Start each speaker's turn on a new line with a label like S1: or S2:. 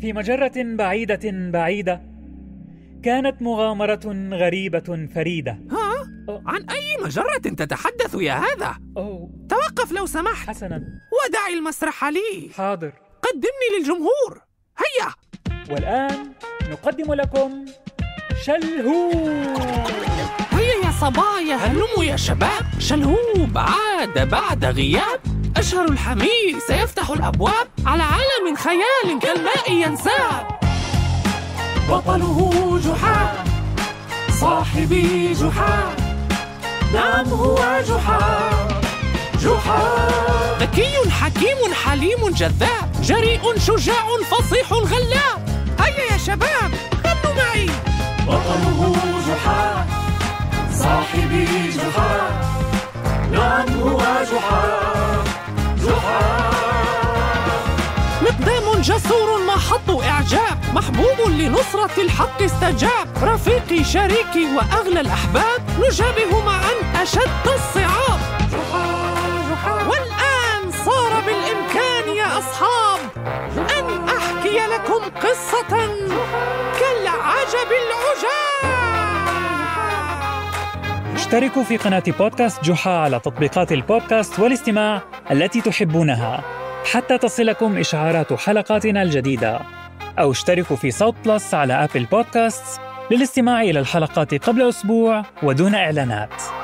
S1: في مجرة بعيدة بعيدة كانت مغامرة غريبة فريدة.
S2: ها؟ عن أي مجرة تتحدث يا هذا؟
S1: أوه
S2: توقف لو سمحت.
S1: حسنا.
S2: ودع المسرح لي.
S1: حاضر.
S2: قدمني للجمهور. هيا.
S1: والآن نقدم لكم شلهو
S2: هيا يا صبايا. هلموا يا شباب. شلهوب عاد بعد غياب. أشهر الحمير سيفتح الأبواب على عالم خيال كالماء ينساب بطله جحا صاحبي جحا نعم هو جحا. جحا. ذكي حكيم حليم جذاب جريء شجاع فصيح غلاب هيا يا شباب غنوا معي. بطله جحا صاحبي جحا نعم هو جحا. مقدام جسور محط إعجاب محبوب لنصرة الحق استجاب. رفيقي شريكي وأغلى الأحباب نجابه معا أشد الصعاب. والآن صار بالإمكان يا أصحاب أن أحكي لكم قصة كالعجب العجاب.
S1: اشتركوا في قناة بودكاست جحا على تطبيقات البودكاست والاستماع التي تحبونها. حتى تصلكم إشعارات حلقاتنا الجديدة. أو اشتركوا في صوت بلس على أبل بودكاست للاستماع إلى الحلقات قبل أسبوع ودون إعلانات.